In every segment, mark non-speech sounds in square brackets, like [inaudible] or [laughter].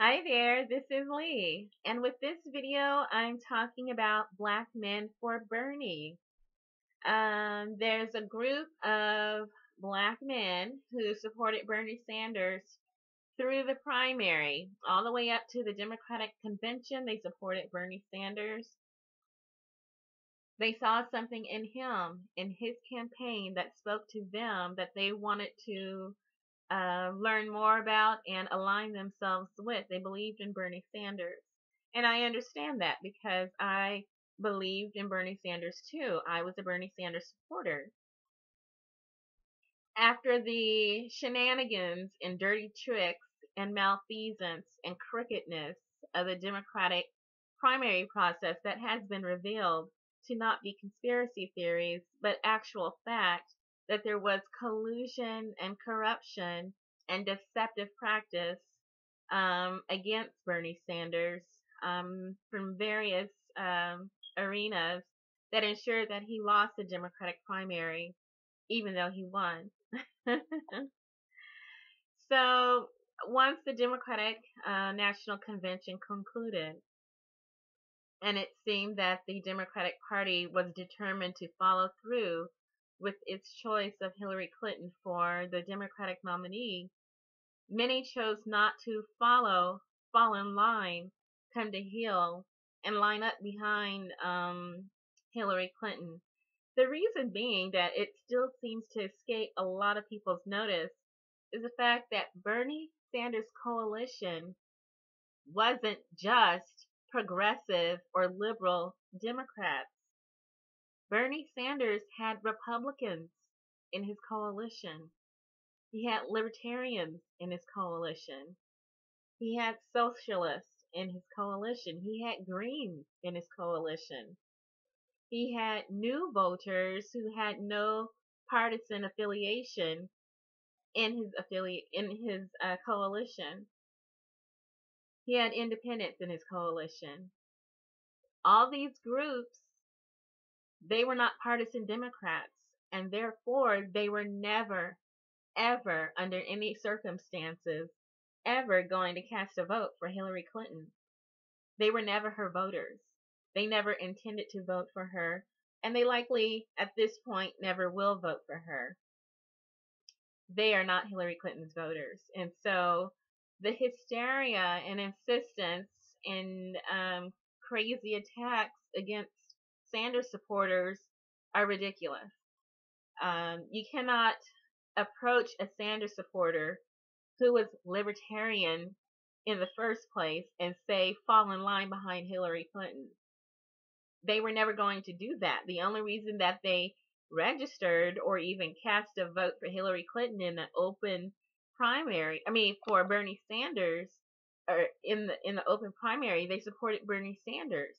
Hi there, this is Lee, and with this video I'm talking about Black Men for Bernie. Um, there's a group of black men who supported Bernie Sanders through the primary, all the way up to the Democratic Convention, they supported Bernie Sanders. They saw something in him, in his campaign, that spoke to them that they wanted to uh, learn more about and align themselves with. They believed in Bernie Sanders. And I understand that because I believed in Bernie Sanders too. I was a Bernie Sanders supporter. After the shenanigans and dirty tricks and malfeasance and crookedness of the Democratic primary process that has been revealed to not be conspiracy theories, but actual fact, that there was collusion and corruption and deceptive practice um, against Bernie Sanders um, from various um, arenas that ensured that he lost the Democratic primary, even though he won. [laughs] so once the Democratic uh, National Convention concluded, and it seemed that the Democratic Party was determined to follow through with its choice of Hillary Clinton for the Democratic nominee, many chose not to follow, fall in line, come to heel, and line up behind um, Hillary Clinton. The reason being that it still seems to escape a lot of people's notice is the fact that Bernie Sanders' coalition wasn't just progressive or liberal Democrats. Bernie Sanders had Republicans in his coalition. He had libertarians in his coalition. He had socialists in his coalition. He had Greens in his coalition. He had new voters who had no partisan affiliation in his affiliate in his uh, coalition. He had independents in his coalition. All these groups they were not partisan Democrats, and therefore they were never, ever, under any circumstances, ever going to cast a vote for Hillary Clinton. They were never her voters. They never intended to vote for her, and they likely, at this point, never will vote for her. They are not Hillary Clinton's voters. And so the hysteria and insistence and um, crazy attacks against Sanders supporters are ridiculous. Um, you cannot approach a Sanders supporter who was libertarian in the first place and say fall in line behind Hillary Clinton. They were never going to do that. The only reason that they registered or even cast a vote for Hillary Clinton in an open primary, I mean for Bernie Sanders or in the in the open primary, they supported Bernie Sanders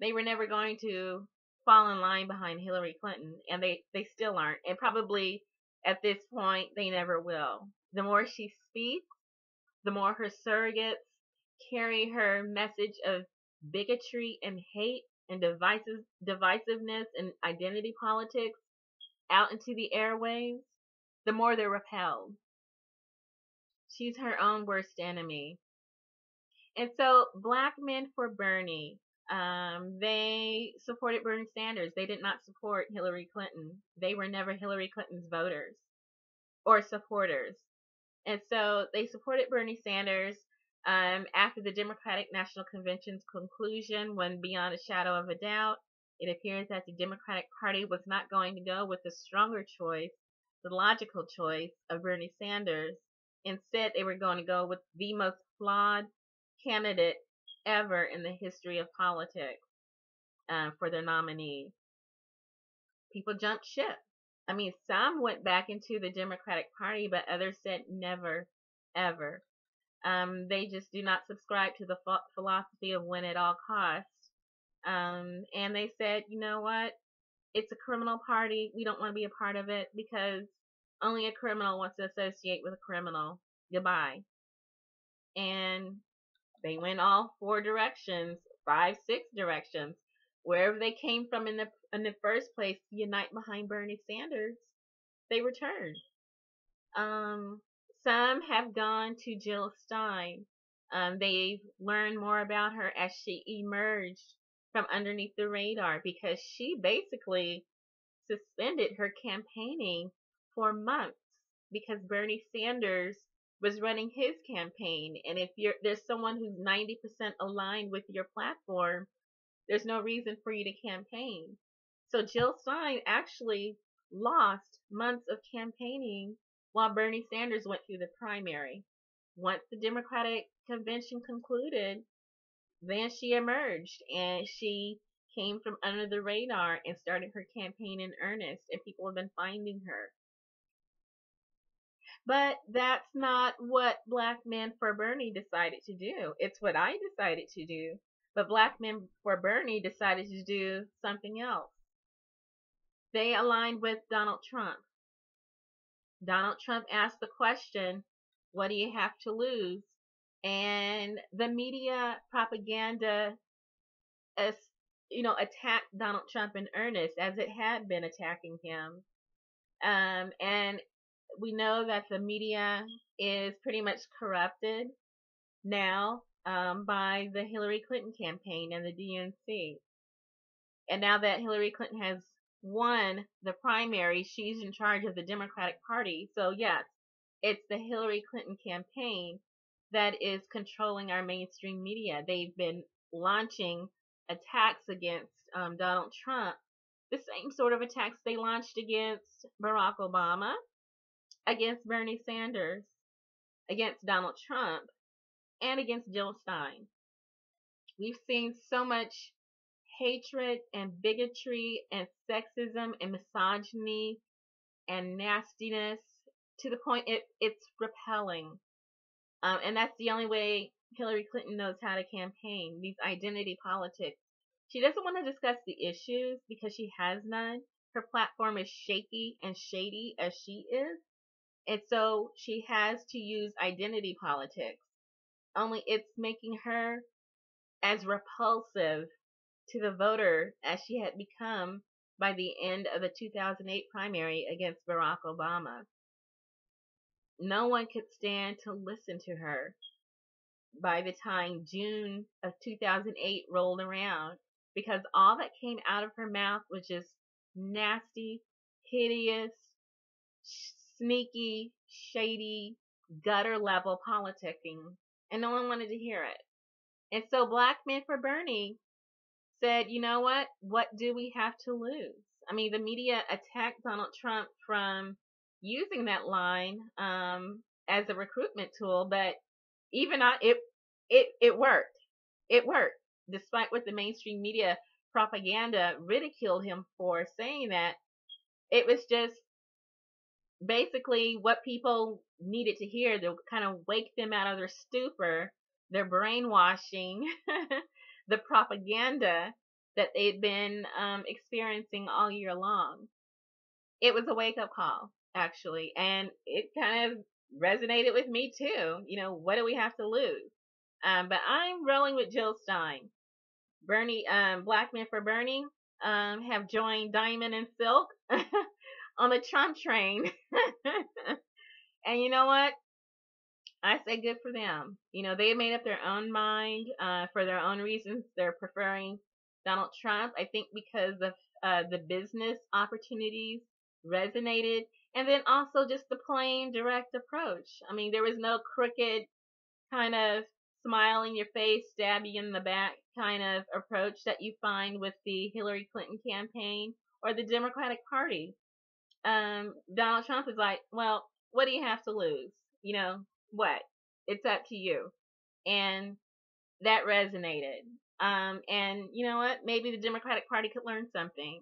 they were never going to fall in line behind Hillary Clinton, and they, they still aren't. And probably at this point, they never will. The more she speaks, the more her surrogates carry her message of bigotry and hate and divisive, divisiveness and identity politics out into the airwaves, the more they're repelled. She's her own worst enemy. And so, Black Men for Bernie um, they supported Bernie Sanders. They did not support Hillary Clinton. They were never Hillary Clinton's voters or supporters. And so they supported Bernie Sanders um, after the Democratic National Convention's conclusion, when beyond a shadow of a doubt, it appears that the Democratic Party was not going to go with the stronger choice, the logical choice of Bernie Sanders. Instead, they were going to go with the most flawed candidate ever in the history of politics uh, for their nominee. People jumped ship. I mean, some went back into the Democratic Party, but others said never, ever. Um, they just do not subscribe to the ph- philosophy of win at all costs. Um, and they said, you know what? It's a criminal party. We don't want to be a part of it because only a criminal wants to associate with a criminal. Goodbye. And they went all four directions, five, six directions, wherever they came from in the in the first place to unite behind Bernie Sanders. They returned. Um, some have gone to Jill Stein. Um, they've learned more about her as she emerged from underneath the radar because she basically suspended her campaigning for months because Bernie Sanders was running his campaign. And if you're there's someone who's 90% aligned with your platform, there's no reason for you to campaign. So Jill Stein actually lost months of campaigning while Bernie Sanders went through the primary. Once the Democratic convention concluded, then she emerged and she came from under the radar and started her campaign in earnest, and people have been finding her. But that's not what Black Men for Bernie decided to do. It's what I decided to do. But Black Men for Bernie decided to do something else. They aligned with Donald Trump. Donald Trump asked the question, What do you have to lose? And the media propaganda as you know, attacked Donald Trump in earnest as it had been attacking him. Um, and we know that the media is pretty much corrupted now um, by the Hillary Clinton campaign and the DNC. And now that Hillary Clinton has won the primary, she's in charge of the Democratic Party. So, yes, it's the Hillary Clinton campaign that is controlling our mainstream media. They've been launching attacks against um, Donald Trump, the same sort of attacks they launched against Barack Obama, against Bernie Sanders, against Donald Trump, and against Jill Stein. We've seen so much hatred and bigotry and sexism and misogyny and nastiness to the point it, it's repelling. Um, and that's the only way Hillary Clinton knows how to campaign, these identity politics. She doesn't want to discuss the issues because she has none. Her platform is shaky and shady as she is. And so she has to use identity politics. Only it's making her as repulsive to the voter as she had become by the end of the 2008 primary against Barack Obama. No one could stand to listen to her by the time June of 2008 rolled around because all that came out of her mouth was just nasty, hideous, sneaky, shady, gutter level politicking, and no one wanted to hear it. And so Black Men for Bernie said, you know what? What do we have to lose? I mean, the media attacked Donald Trump from using that line um, as a recruitment tool, but even I, it it it worked. It worked, despite what the mainstream media propaganda ridiculed him for saying that. It was just basically what people needed to hear to kind of wake them out of their stupor, their brainwashing, [laughs] the propaganda that they'd been um, experiencing all year long. It was a wake up call, actually, and it kind of resonated with me too. You know, what do we have to lose? Um, but I'm rolling with Jill Stein. Bernie, um, Black Men for Bernie, um, have joined Diamond and Silk [laughs] on the Trump train. [laughs] and you know what? I say good for them. You know, they made up their own mind uh, for their own reasons. They're preferring Donald Trump. I think because of uh, the business opportunities resonated, and then also just the plain direct approach. I mean, there was no crooked kind of smile in your face, stab you in the back kind of approach that you find with the Hillary Clinton campaign or the Democratic Party. Um, Donald Trump is like, well, what do you have to lose? You know, what? It's up to you. And that resonated. Um, and you know what? Maybe the Democratic Party could learn something.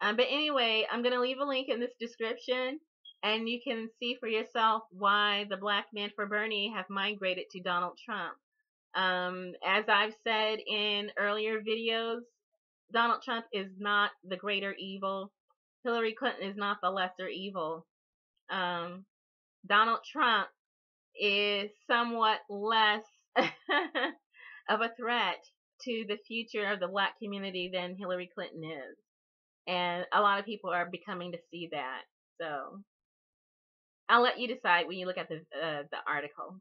Um, but anyway, I'm going to leave a link in this description and you can see for yourself why the black men for Bernie have migrated to Donald Trump. Um, as I've said in earlier videos, Donald Trump is not the greater evil. Hillary Clinton is not the lesser evil. Um, Donald Trump is somewhat less [laughs] of a threat to the future of the black community than Hillary Clinton is. And a lot of people are becoming to see that. So I'll let you decide when you look at the uh, the article.